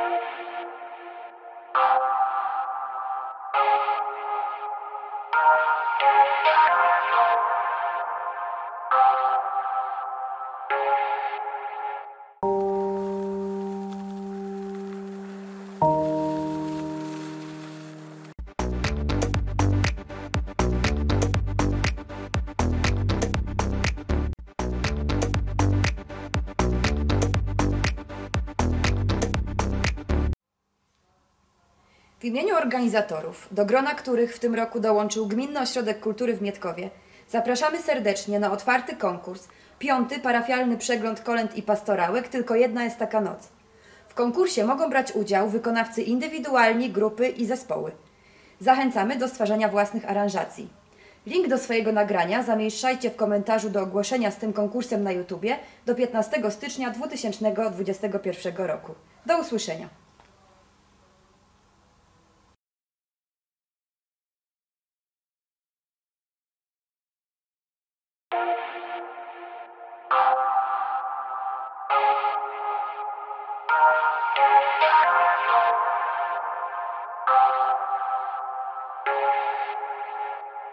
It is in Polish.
Thank you. W imieniu organizatorów, do grona których w tym roku dołączył Gminny Ośrodek Kultury w Mietkowie, zapraszamy serdecznie na otwarty konkurs, piąty parafialny przegląd kolęd i pastorałek, tylko jedna jest taka noc. W konkursie mogą brać udział wykonawcy indywidualni, grupy i zespoły. Zachęcamy do stwarzania własnych aranżacji. Link do swojego nagrania zamieszczajcie w komentarzu do ogłoszenia z tym konkursem na YouTubie do 15 stycznia 2021 roku. Do usłyszenia!